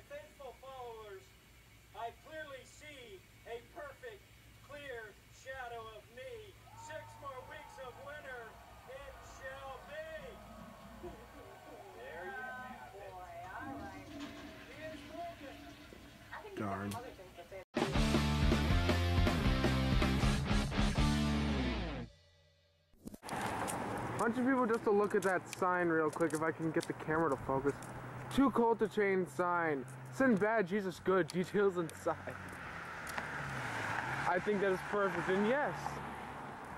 my faithful followers, I clearly see a perfect, clear shadow of me. Six more weeks of winter, it shall be. There you have it. Oh, boy, all right. He broken. Darn. Darn. other things to say. bunch of people just to look at that sign real quick if I can get the camera to focus. Too cold to change sign. Sin bad, Jesus good. Details inside. I think that is perfect. And yes,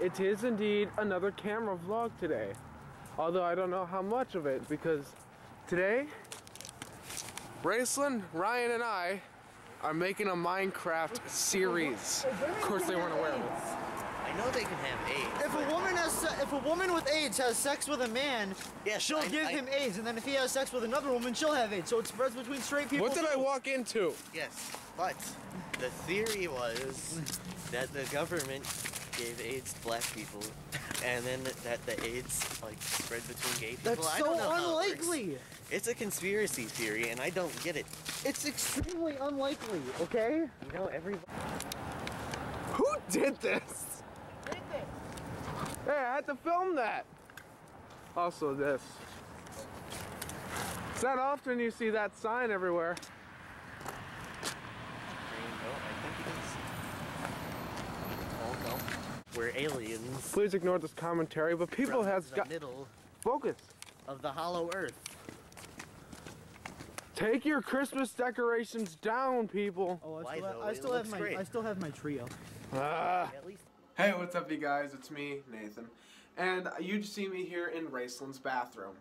it is indeed another camera vlog today. Although I don't know how much of it because today, Raistlin, Ryan, and I are making a Minecraft series. Of course, they weren't aware of it. I know they can have AIDS. If a woman has, se- if a woman with AIDS has sex with a man, Yes, she'll I- give I- him AIDS, and then if he has sex with another woman, she'll have AIDS. So it spreads between straight people. What did I walk into? Yes, but the theory was that the government gave AIDS to black people, and then that the AIDS like spread between gay people. That's I so don't know how it works. unlikely. It's a conspiracy theory, and I don't get it. It's extremely unlikely. Okay. You know, every Who did this? Hey, I had to film that. Also this. It's not often you see that sign everywhere. rainbow, I think it is. Oh no, we're aliens. Please ignore this commentary, but people from has the got middle focus. of the hollow earth. Take your Christmas decorations down, people. Oh, I Why, still, have, though? I It still have looks my, great. I still have my trio. Ah. At least Hey, what's up, you guys? It's me, Nathan, and you just see me here in Raistlin's bathroom.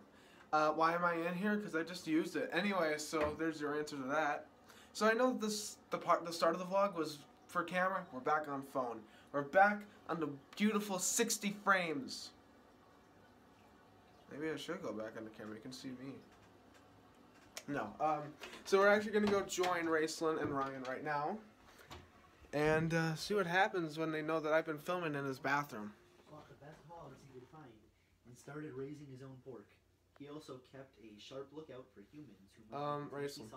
Uh, why am I in here? Because I just used it. Anyway, so there's your answer to that. So I know this the part the start of the vlog was for camera. We're back on phone. We're back on the beautiful 60 frames. Maybe I should go back on the camera. You can see me. No. Um. So we're actually gonna go join Raistlin and Ryan right now and uh, see what happens when they know that I've been filming in his bathroom. Fought the best hogs he could find and started raising his own pork. He also kept a sharp lookout for humans who might Um, sausage meat.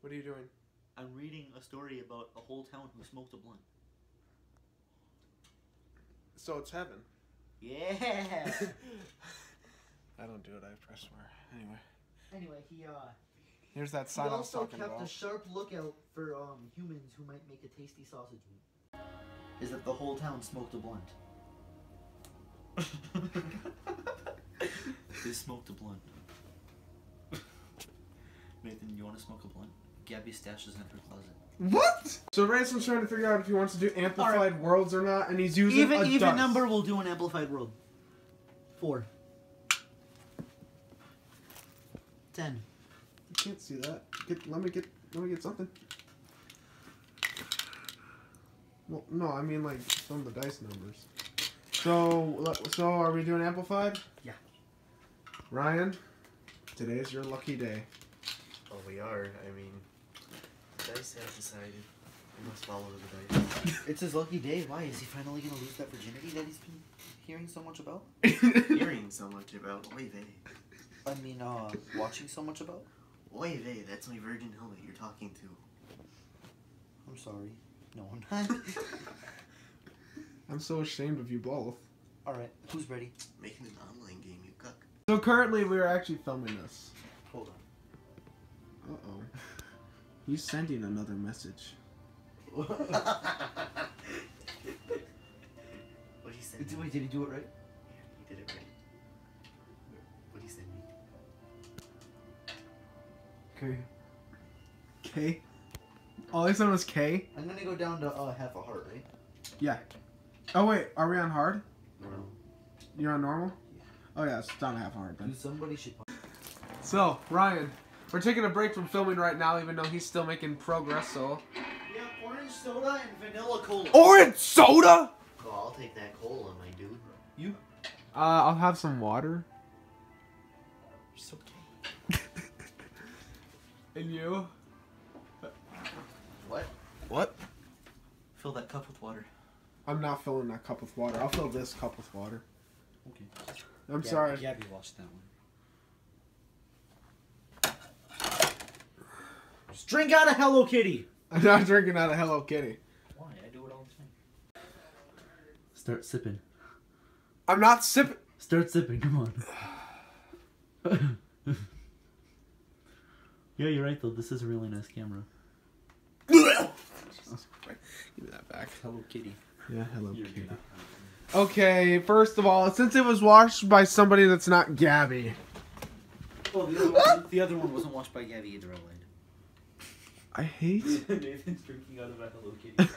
What are you doing? I'm reading a story about a whole town who smoked a blunt. So it's heaven. Yeah. I don't do it. I press swear. Anyway, anyway, he uh here's that he sign I was also talking kept about. a sharp lookout for um humans who might make a tasty sausage meat. Is that the whole town smoked a blunt? they smoked a blunt. Nathan, you want to smoke a blunt? Gabby stashes in her closet. What? So Ransom's trying to figure out if he wants to do amplified worlds or not, and he's using Even a even dust. number will do an amplified world. Four. Ten. I can't see that. Get, let me get. Let me get something. Well, no, I mean like some of the dice numbers. So, so are we doing amplified? Yeah. Ryan, today's your lucky day. Oh, we are. I mean, dice have decided we must follow the dice. It's his lucky day. Why is he finally gonna lose that virginity that he's been hearing so much about? Hearing so much about oy vey. I mean, uh, watching so much about. Oy vey, that's my virgin helmet you're talking to. I'm sorry. No, I'm not. I'm so ashamed of you both. All right, who's ready? Making an online game, you cuck. So currently, we are actually filming this. Hold on. Uh oh. He's sending another message. what he send Did, me? wait, did he do it right? Yeah, he did it right. Okay. K. All I said was K. I'm gonna go down to uh, half a heart, right? Yeah. Oh wait, are we on hard? No. You're on normal? Oh yeah, it's down to half hard then. Dude, somebody should. So Ryan, we're taking a break from filming right now, even though he's still making progress. So. We have orange soda and vanilla cola. Orange soda. Oh, I'll take that cola, my dude. You? Uh, I'll have some water. And you? What? What? Fill that cup with water. I'm not filling that cup with water. I'll fill this cup with water. Okay. I'm sorry. Gabby washed that one. Just drink out of Hello Kitty. I'm not drinking out of Hello Kitty. Why? I do it all the time. Start sipping. I'm not sipping. Start sipping. Come on. yeah, you're right though. This is a really nice camera. Give me that back. Hello Kitty. Yeah, Hello You're Kitty. good. Okay, first of all, since it was washed by somebody that's not Gabby, Oh, the other, one, the other one wasn't washed by Gabby either. I. I hate. Nathan's drinking out of a Hello Kitty.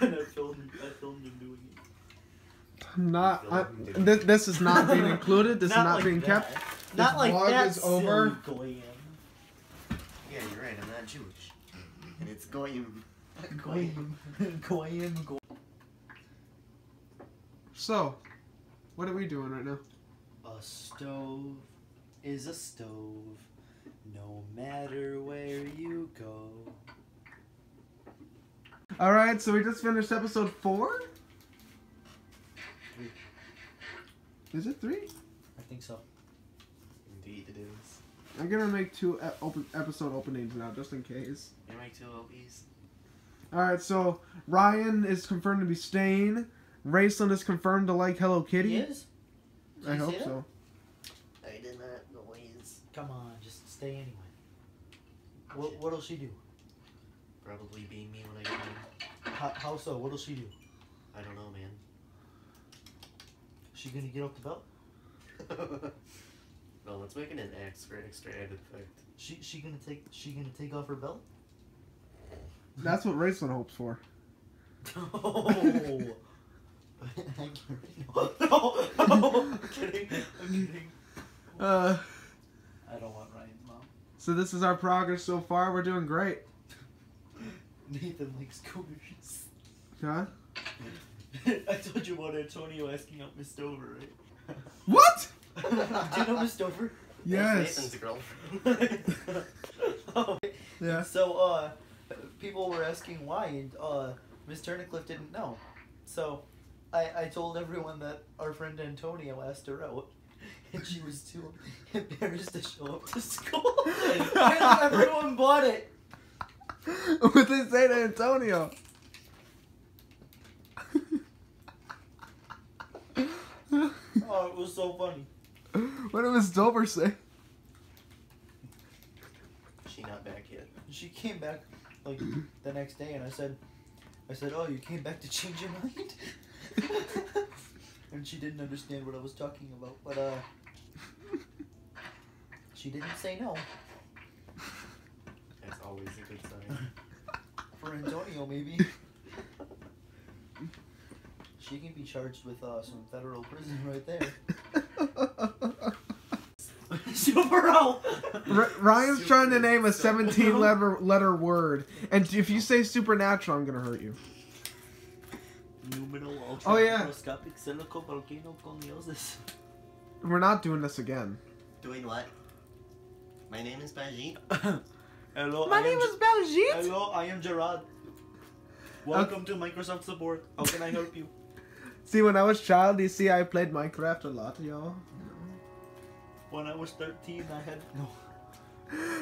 and I filmed, I filmed him doing it. Not. I, this, this is not being included. This is not like being that. kept. Not like vlog that. is over. silly Glam. Yeah, you're right. I'm not Jewish, and it's goyim. Goyim. Goyim. Goyim. So, what are we doing right now? A stove is a stove, no matter where you go. All right, so we just finished episode four. Three. Is it three? I think so. Indeed, it is. I'm gonna make two open episode openings now, just in case. Am I two OBs? All right, so Ryan is confirmed to be staying. Raistlin is confirmed to like Hello Kitty. He is? Did I you hope say that? so. I did not noise. Come on, just stay anyway. What, what'll she do? Probably be me when I get home. How, how so? What'll she do? I don't know, man. Is she gonna get off the belt? no, let's make it an X for extra added effect. She she gonna take she gonna take off her belt? That's what Raistlin hopes for. Oh. no, no, no, I'm kidding. I'm kidding. Uh, I don't want Ryan's mom. so this is our progress so far. We're doing great. Nathan likes cougars. Huh? I told you about Antonio asking out Miss Dover, right? What? Do you know Miss Dover? Yes. Nathan's girlfriend. oh, Yeah. So, uh, people were asking why, and uh, Miss Turnicliffe didn't know. So, I, I told everyone that our friend Antonio asked her out, and she was too embarrassed to show up to school. and everyone bought it. what did they say to Antonio? Oh, it was so funny. What did Miss Dover say? she not back yet. She came back like the next day, and I said, I said, oh, you came back to change your mind. and she didn't understand what I was talking about, but uh, she didn't say no. That's always a good sign. For Antonio, maybe. She can be charged with uh, some federal prison right there. Super out. R- Ryan's trying to name a 17 letter letter word, and if you say supernatural, I'm gonna hurt you. Numinal Oh, yeah. volcano. We're not doing this again. Doing what? My name is Bajit. Hello, My I name am is Belgique. Hello, I am Gerard. Welcome to Microsoft support. How can I help you? See, when I was child, you see, I played Minecraft a lot, y'all. When I was 13, I had no.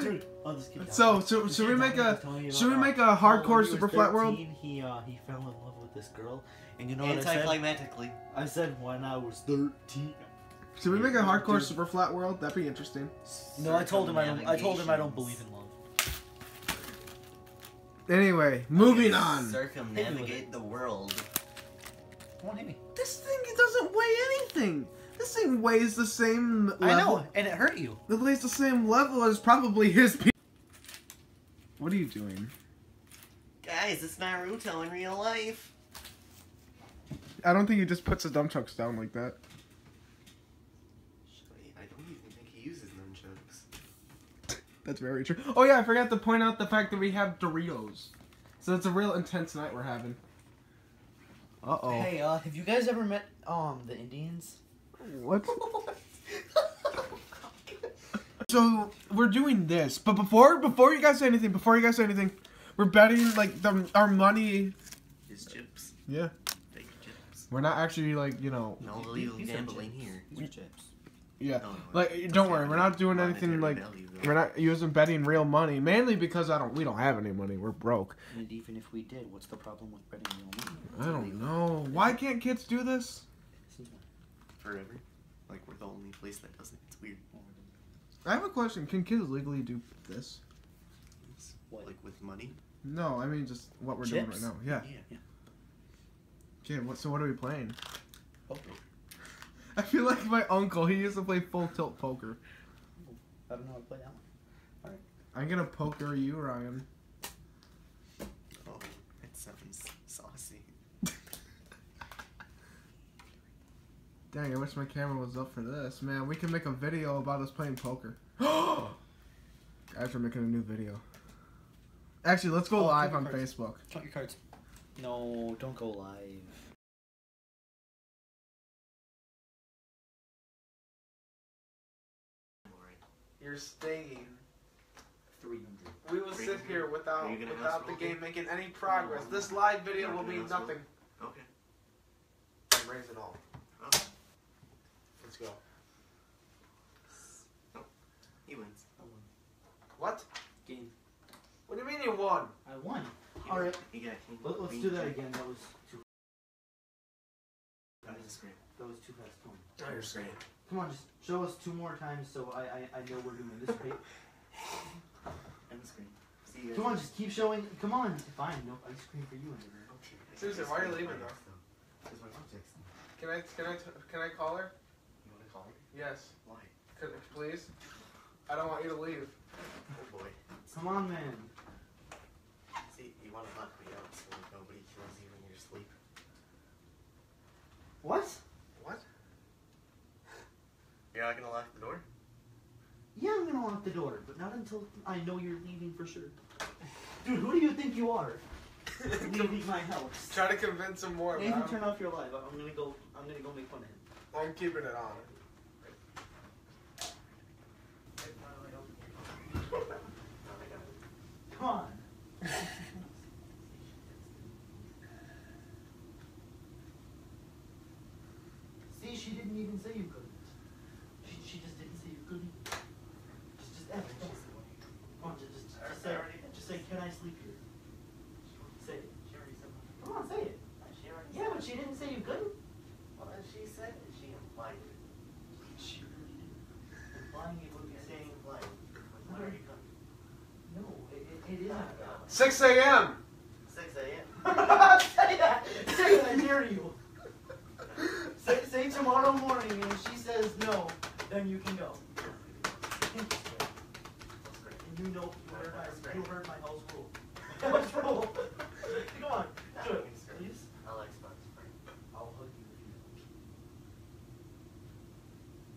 Dude, oh, this kid. So, died. so This should we make died. a I'm telling you should we make a hardcore he was super flat world? 13, He uh he fell in love with this girl, and you know what I said? Anticlimactically. I said when I was 13. Should we make a hardcore Dude. super flat world? That'd be interesting. No, I told him I don't. I told him I don't believe in love. Anyway, moving on. Circumnavigate the world. Come on, hit me. This thing doesn't weigh anything. This thing weighs the same level. I know, and it hurt you. It weighs the same level as probably his. Pe- what are you doing? Guys, it's Naruto in real life. I don't think he just puts the dump trucks down like that. I don't even think he uses nunchucks. That's very true. Oh yeah, I forgot to point out the fact that we have Doritos. So it's a real intense night we're having. Uh oh. Hey, uh, have you guys ever met um the Indians? What? So we're doing this, but before before you guys say anything, before you guys say anything, we're betting like the, our money. His chips. Yeah, Fake chips. we're not actually like you know. No These- illegal gambling chips. here. These are chips. Yeah. No, no, Like, don't doesn't worry, we're not doing anything like value, we're not using betting real money. Mainly because I don't we don't have any money. We're broke. And even if we did, what's the problem with betting real money? I don't know. Why can't kids do this? Forever. Like we're the only place that does it. It's weird. I have a question. Can kids legally do this? What? Like with money. No, I mean just what we're doing right Chips? now. Yeah. Yeah. Okay. What? So what are we playing? Poker. I feel like my uncle. He used to play full tilt poker. I don't know how to play that one. I'm gonna poker you, Ryan. Oh, it sounds saucy. Dang, I wish my camera was up for this. Man, we can make a video about us playing poker. Guys, we're making a new video. Actually, let's go Oh, live on cards. Facebook. Count your cards. No, don't go live. You're staying. 300. We will sit here without Are you gonna without the game making any progress. This live video will gonna mean nothing. Okay. Raise it all. Okay. Let's go. Oh, he wins. I won. What? Game. What do you mean you won? I won. He Alright. won. Got king. Let, let's do that again. That was too. That was great. That was too fast. Come. Oh, you're straight. Come on, just show us two more times so I I, I know we're doing this right. End screen. See you guys. Come on, just keep showing. Come on. Fine. No ice cream for you. Andrew. Okay. Susan, why are you leaving though? Because my mom texted. Can I can I can I call her? You want to call her? Yes. Why? Could, please. I don't want you to leave. Oh boy. Come on, man. See, you want to lock me out so nobody kills you in your sleep. What? What? You're not gonna lock the door? Yeah, I'm gonna lock the door, but not until I know you're leaving for sure. Dude, who do you think you are? Leaving my house. Try to convince him more. Nathan, turn off your live. I'm gonna go. I'm gonna go make fun of him. I'm keeping it on. Come on. See, she didn't even say you couldn't. She, she just didn't say you couldn't. Just, just ask. Come on, just, just, just say, just say, can I sleep here? Say it. Come on, say it. Uh, yeah, but she didn't say you couldn't. Well, she said it. She implied it. She really didn't. Implying it would be saying, implied. When are you coming? no, it, it, it isn't 6 a.m. 6 a.m. say that! Say that, I dare you! Say, say tomorrow morning, and if she says no, then you can go. And you know you heard my, you heard my house rule. House rule! Come on, do it, please. I'll Xbox. I'll hug you if you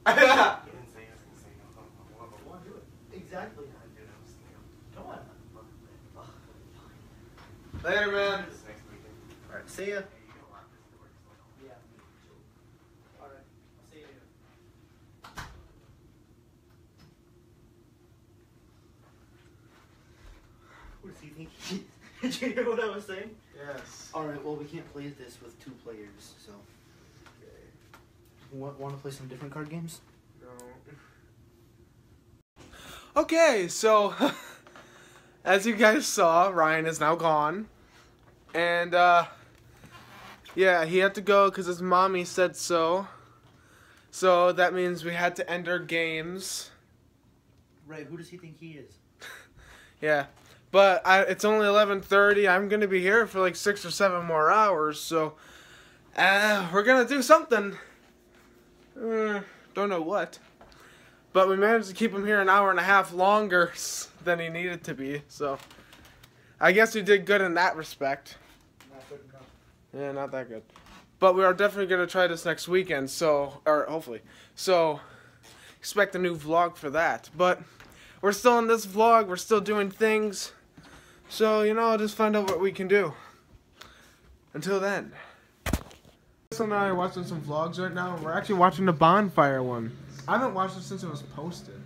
You didn't say I was gonna say no. don't. Come on, do it. Exactly. Yeah, dude, I was thinking. Come on. Ugh, Later, man. This next weekend. Alright, see ya. Hey, you gotta lock this door. so- Yeah. Alright, I'll see you later. What does he think? he- Did you hear what I was saying? Yes. Alright, well, we can't play this with two players, so. Want, want to play some different card games? No. Okay, so as you guys saw, Ryan is now gone, and uh, yeah, he had to go because his mommy said so. So that means we had to end our games. Right, who does he think he is? Yeah, but I, it's only eleven thirty. I'm gonna be here for like six or seven more hours, so uh, we're gonna do something. Uh, don't know what, but we managed to keep him here an hour and a half longer than he needed to be. So I guess we did good in that respect. Not good enough. Yeah, not that good. But we are definitely gonna try this next weekend, so or hopefully. So expect a new vlog for that. But we're still in this vlog, we're still doing things. So, you know, I'll just find out what we can do. Until then. So now I'm watching some vlogs right now. We're actually watching the bonfire one. I haven't watched it since it was posted.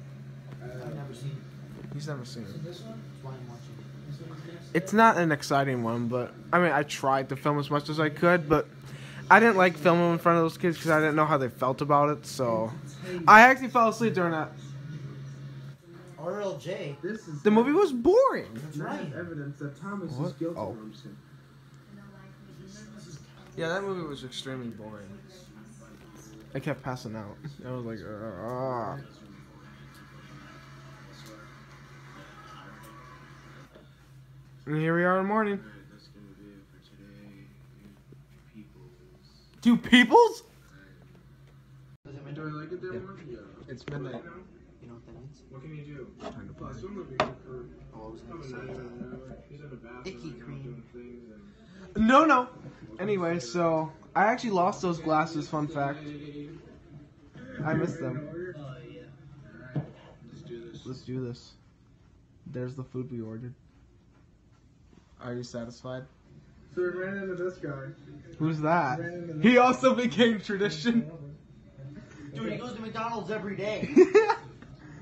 I've never seen it. He's never seen it. That's why I'm watching it. It's not an exciting one, but I mean, I tried to film as much as I could, but I didn't like filming in front of those kids because I didn't know how they felt about it. So I actually fell asleep during that. RLJ. The movie was boring. Right. evidence that Thomas What? is guilty Oh. Yeah, that movie was extremely boring. I kept passing out. I was like, ah. And here we are in the morning. That's gonna be it for today. Peoples. Two peoples? Do I like it there more? Yeah. It's midnight. You know what that means? What can you do? Trying to Well, play. swim would be good for Oh, I was gonna say that. even an hour. He's in the bathroom. Icky you cream. doing things and- No, no. Anyway, so I actually lost those glasses. Fun fact. I missed them. Oh, oh, Let's do this. Let's do this. There's the food we ordered. Are you satisfied? So we ran into this guy. Who's that? He also became tradition. Dude, he goes to McDonald's every day.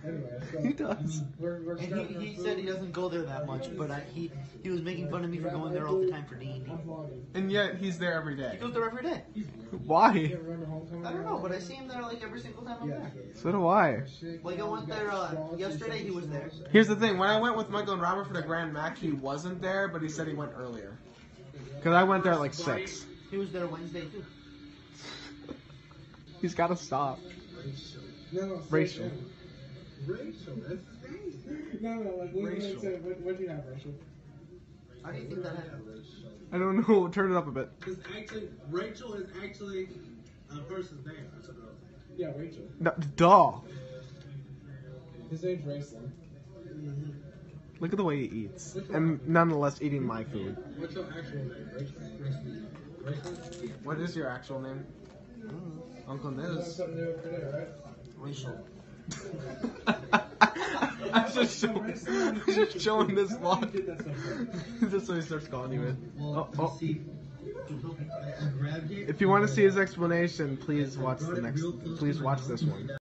Anyway, so he does. we're, we're And he, he said he doesn't go there that much, but I, he he was making fun of me for going there all the time for D&D. And yet he's there every day. He goes there every day. Why? You ever remember homecoming? I don't know, but I see him there like every single time I'm Yeah. there. So do I. Like I went there uh, yesterday, he was there. Here's the thing. When I went with Michael and Robert for the Grand Mac, he wasn't there, but he said he went earlier. Cause I went there at like six. He was there Wednesday too. He's got to stop. No, no, Rachel. Rachel, that's faith. No, no, like, what, Rachel. What, what, what do you have, Rachel? How do you think that happened? I don't know. Turn it up a bit. Because actually, Rachel is actually a person's name. That's a girl. Yeah, Rachel. No, duh. His name's Raistlin. Mm-hmm. Look at the way he eats, and nonetheless eating my food. What's your actual name? Rachel. Rachel? What is your actual name? Mm-hmm. Uncle You have Niz. something new today, right? Rachel. I'm just showing, I'm just showing this vlog. did that so far. just so he starts calling you it. Oh, oh. see, I grabbed it. If you want to see his explanation, please watch the next. Please watch this one.